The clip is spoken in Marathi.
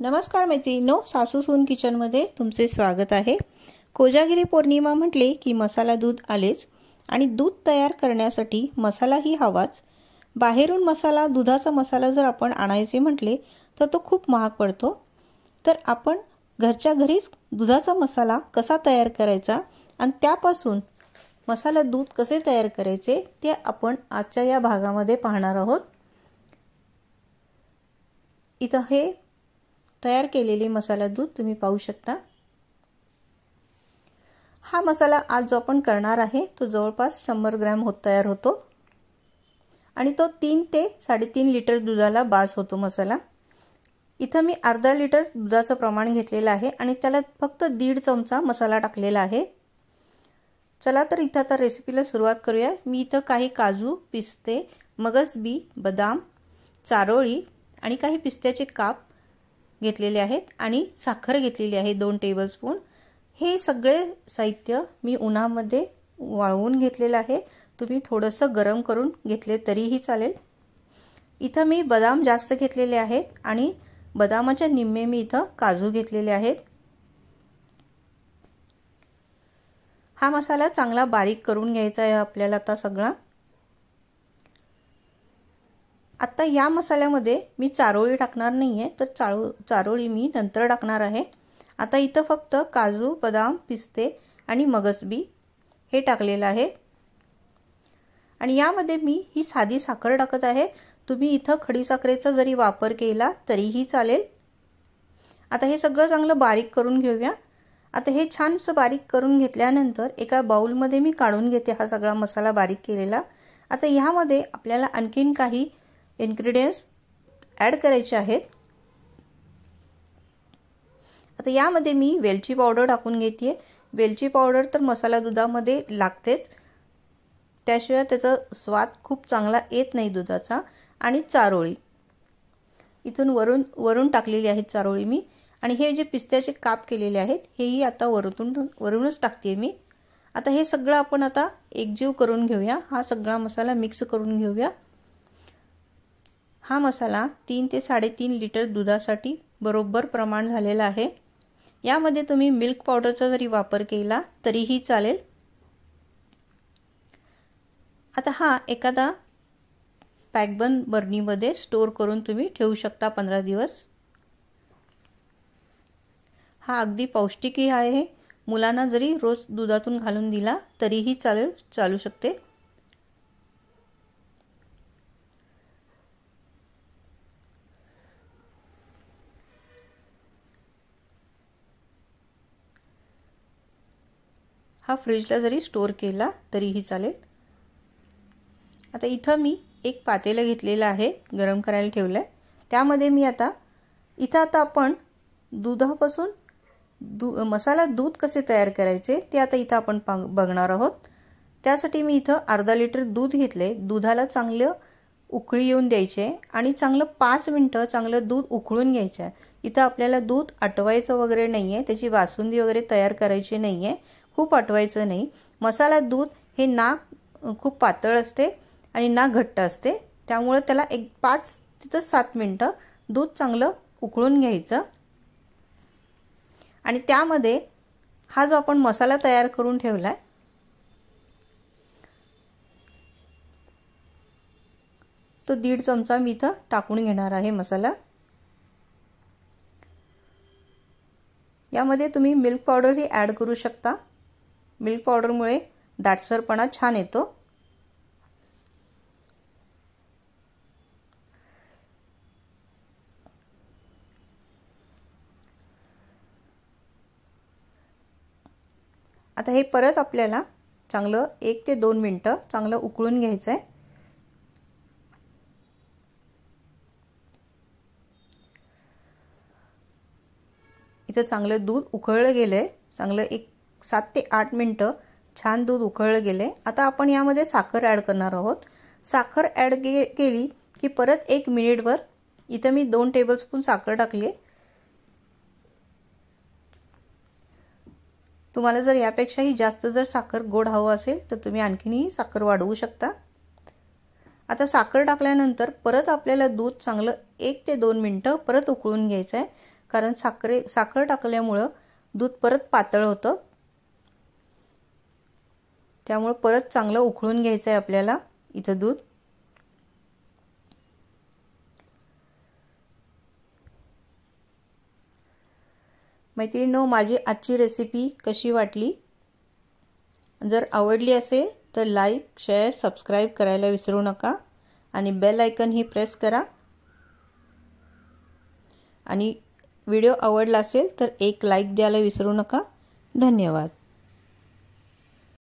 नमस्कार मैत्रिणींनो सासू सून किचनमध्ये तुमचे स्वागत आहे. कोजागिरी पौर्णिमा म्हटले की मसाला दूध आलेच आणि दूध तयार करण्यासाठी मसालाही हवाच. बाहेरून मसाला दुधाचा मसाला जर आपण आणायचे म्हटले तर तो खूप महाग पडतो. तर आपण घरच्या घरीच दुधाचा मसाला कसा तयार करायचा आणि त्यापासून मसाला दूध कसे तयार करायचे ते आपण आजच्या या भागामध्ये पाहणार आहोत. इथं हे तयार केलेले मसाला दूध तुम्ही पाहू शकता. हा मसाला आज जो आपण करणार आहे तो जवळपास शंभर ग्रॅम होत तयार होतो. आणि तो तीन ते साडेतीन लिटर दुधाला बास होतो मसाला. इथं मी अर्धा लिटर दुधाचं प्रमाण घेतलेलं आहे आणि त्याला फक्त दीड चमचा मसाला टाकलेला आहे. चला तर इथं आता रेसिपीला सुरुवात करूया. मी इथं काही काजू पिस्ते मगजबी बदाम चारोळी आणि काही पिस्त्याचे काप घेतलेले आहेत आणि साखर घेतलेली आहे दोन टेबलस्पून हे सगळे साहित्य मी उन्हामध्ये वाळवून घेतलेलं आहे. तुम्ही थोडंसं गरम करून घेतले तरीही चालेल. इथं मी बदाम जास्त घेतलेले आहेत आणि बदामाच्या निम्मे मी इथं काजू घेतलेले आहेत. हा मसाला चांगला बारीक करून घ्यायचा आहे आपल्याला आता सगळा. आत्ता या मसाल्यामध्ये मी चारोळी टाकणार नाही आहे तर चाळू चारोळी मी नंतर टाकणार आहे. आता इथं फक्त काजू बदाम पिस्ते आणि मगसबी हे टाकलेलं आहे. आणि यामध्ये मी ही साधी साखर टाकत आहे. तुम्ही इथं खडीसाखरेचा जरी वापर केला तरीही चालेल. आता हे सगळं चांगलं बारीक करून घेऊया. आता हे छानसं बारीक करून घेतल्यानंतर एका बाउलमध्ये मी काढून घेते हा सगळा मसाला बारीक केलेला. आता ह्यामध्ये आपल्याला आणखीन काही इन्ग्रेडियंट्स ॲड करायचे आहेत. आता यामध्ये मी वेलची पावडर टाकून घेते वेलची पावडर तर मसाला दुधामध्ये लागतेच. त्याशिवाय त्याचा स्वाद खूप चांगला येत नाही दुधाचा. आणि चारोळी. इथून वरून वरून टाकलेली आहेत चारोळी मी. आणि हे जे पिस्त्याचे काप केलेले आहेत हेही आता वरूतून वरूनच टाकते मी. आता हे सगळं आपण आता एकजीव करून घेऊया. हा सगळा मसाला मिक्स करून घेऊया. हा मसाला तीन ते साडेतीन लिटर दुधासाठी बरोबर प्रमाण झालेला आहे. यामध्ये तुम्ही मिल्क पावडरचा जरी वापर केला तरीही चालेल. आता हा एखादा पॅकबन बर्नीमध्ये स्टोअर करून तुम्ही ठेवू शकता पंधरा दिवस. हा अगदी पौष्टिकही आहे. मुलांना जरी रोज दुधातून घालून दिला तरीही चालेल चालू शकते. हा फ्रीजला जरी स्टोअर केला तरीही चालेल. आता इथं मी एक पातेलं घेतलेलं आहे गरम करायला ठेवलं आहे त्यामध्ये मी आता इथं आता आपण दुधापासून दू मसाला दूध कसे तयार करायचे ते आता इथं आपण बघणार आहोत. त्यासाठी मी इथं अर्धा लिटर दूध घेतले दुधाला चांगलं उकळी येऊन द्यायचे आणि चांगलं पाच मिनटं चांगलं दूध उकळून घ्यायचं आहे. इथं आपल्याला दूध आटवायचं वगैरे नाही आहे त्याची बासुंदी वगैरे तयार करायची नाही आहे खूप आठवायचं नाही. मसाला दूध हे ना खूप पातळ असते आणि ना घट्ट असते. त्यामुळं त्याला एक पाच तिथं सात मिनटं दूध चांगलं उकळून घ्यायचं. आणि त्यामध्ये हा जो आपण मसाला तयार करून ठेवला आहे तो दीड चमचा मी इथं टाकून घेणार आहे मसाला. यामध्ये तुम्ही मिल्क पावडरही ॲड करू शकता. मिल्क पावडरमुळे दाटसरपणा छान येतो. आता हे परत आपल्याला चांगलं एक ते दोन मिनटं चांगलं उकळून घ्यायचं आहे इथं चांगलं दूध उकळलं गेलं आहे चांगलं एक सात ते आठ मिनटं छान दूध उकळलं गेले आता आपण यामध्ये साखर ॲड करणार आहोत. साखर ॲड के केली की परत एक मिनिटभर इथं मी दोन टेबलस्पून साखर टाकली तुम्हाला जर यापेक्षाही जास्त जर साखर गोड हवं असेल तर तुम्ही आणखीनही साखर वाढवू शकता. आता साखर टाकल्यानंतर परत आपल्याला दूध चांगलं एक ते दोन मिनटं परत उकळून घ्यायचं आहे कारण साखरे साखर टाकल्यामुळं दूध परत पातळ होतं. त्यामुळं परत चांगलं उकळून घ्यायचं आहे आपल्याला इथं दूध. मैत्रिणींनो माझी आजची रेसिपी कशी वाटली? जर आवडली असेल तर लाईक शेअर सबस्क्राईब करायला विसरू नका आणि बेल आयकन ही प्रेस करा. आणि व्हिडिओ आवडला असेल तर एक लाईक द्यायला विसरू नका. धन्यवाद.